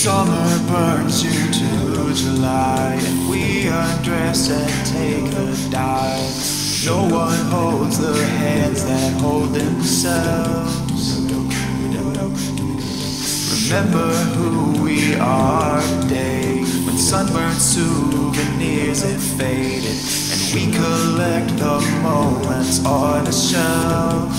Summer burns you to July, and we undress and take the dive. No one holds the hands that hold themselves. Remember who we are today. Sunburned souvenirs have faded, and we collect the moments on a shelf.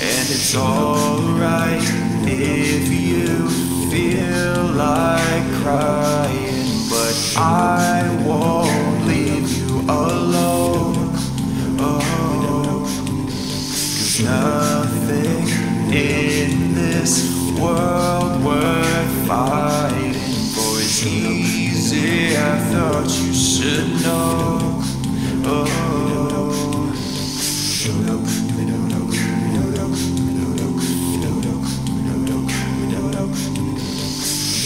And it's alright if you feel like crying, but I won't leave you alone. Oh, cause nothing in this world worth fighting easy. I thought you should know. Oh.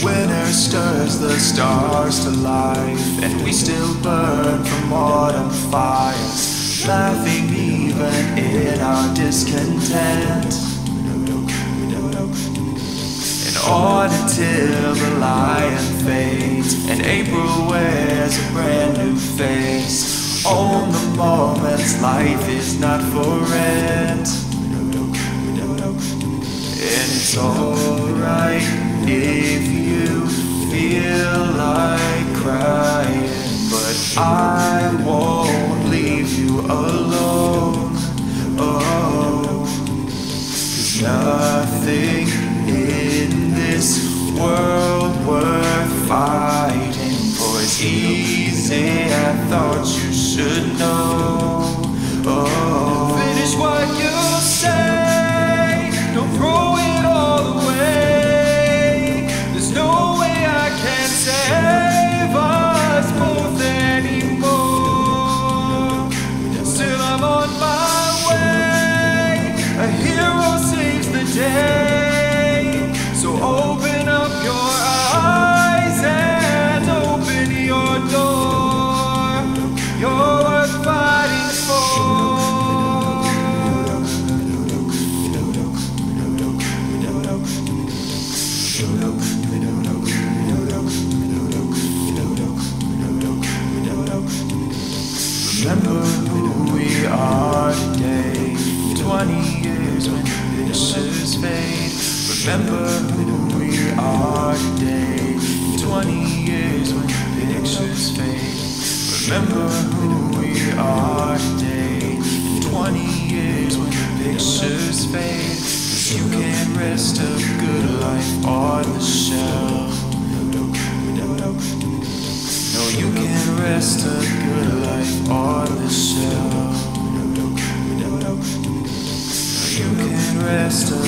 Winter stirs the stars to life, and we still burn from autumn fires, laughing even in our discontent. On until the lion fades, and April wears a brand new face. On the moments, life is not for rent. And it's alright should know. Remember who we are today. 20 years when pictures fade. Remember who we are today. 20 years when pictures fade. Remember who we are today. 20 years when pictures fade. You can't rest a good life on the shelf. Rest